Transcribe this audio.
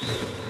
you